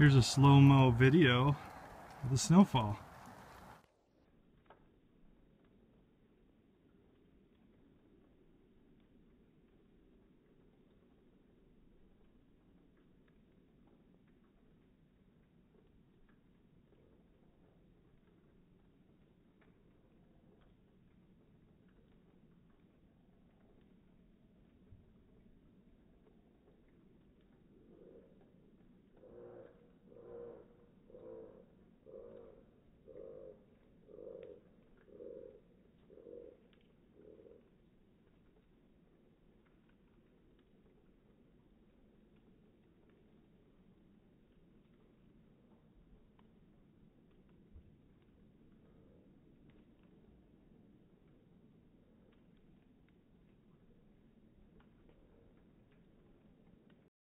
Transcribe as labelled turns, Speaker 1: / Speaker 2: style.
Speaker 1: Here's a slow-mo video of the snowfall.